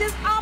this out.